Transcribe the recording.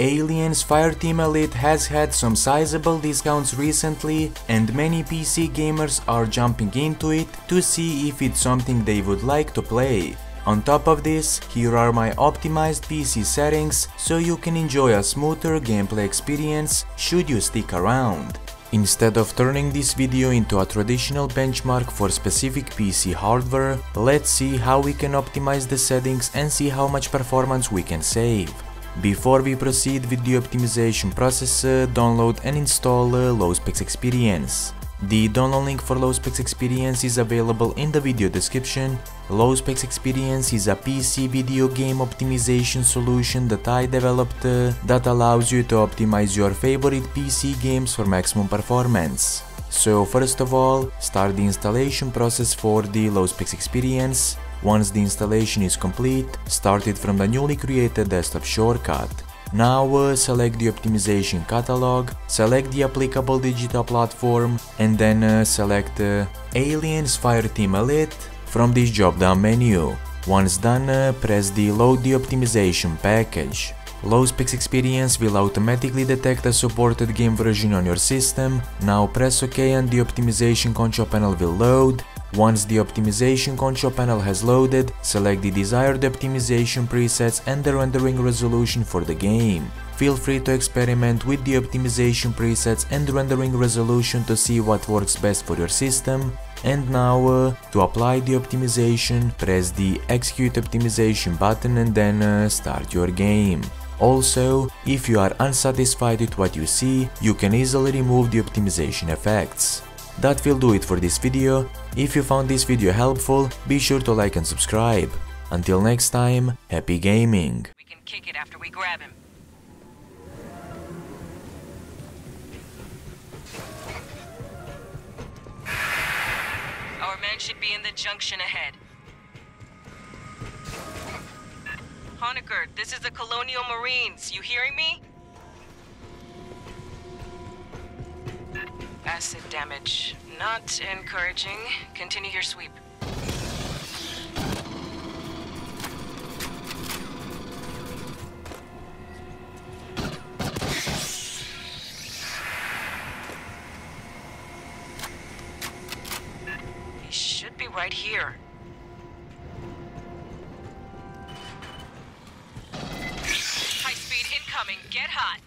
Aliens Fireteam Elite has had some sizable discounts recently and many PC gamers are jumping into it to see if it's something they would like to play. On top of this, here are my optimized PC settings so you can enjoy a smoother gameplay experience should you stick around. Instead of turning this video into a traditional benchmark for specific PC hardware, let's see how we can optimize the settings and see how much performance we can save. Before we proceed with the optimization process, uh, download and install uh, LowSpecs Experience. The download link for LowSpecs Experience is available in the video description. LowSpecs Experience is a PC video game optimization solution that I developed uh, that allows you to optimize your favorite PC games for maximum performance. So first of all, start the installation process for the LowSpecs Experience. Once the installation is complete, start it from the newly created desktop shortcut. Now uh, select the optimization catalog, select the applicable digital platform and then uh, select uh, Aliens Fireteam Elite from this drop down menu. Once done, uh, press the load the optimization package. LowSpecs Experience will automatically detect a supported game version on your system. Now press OK and the optimization control panel will load. Once the optimization control panel has loaded, select the desired optimization presets and the rendering resolution for the game. Feel free to experiment with the optimization presets and rendering resolution to see what works best for your system. And now, uh, to apply the optimization, press the execute optimization button and then uh, start your game. Also, if you are unsatisfied with what you see, you can easily remove the optimization effects. That will do it for this video. If you found this video helpful, be sure to like and subscribe. Until next time, happy gaming! We can kick it after we grab him. Our men should be in the junction ahead. Honecker, this is the Colonial Marines. You hearing me? Damage. Not encouraging. Continue your sweep. He should be right here. High speed incoming. Get hot.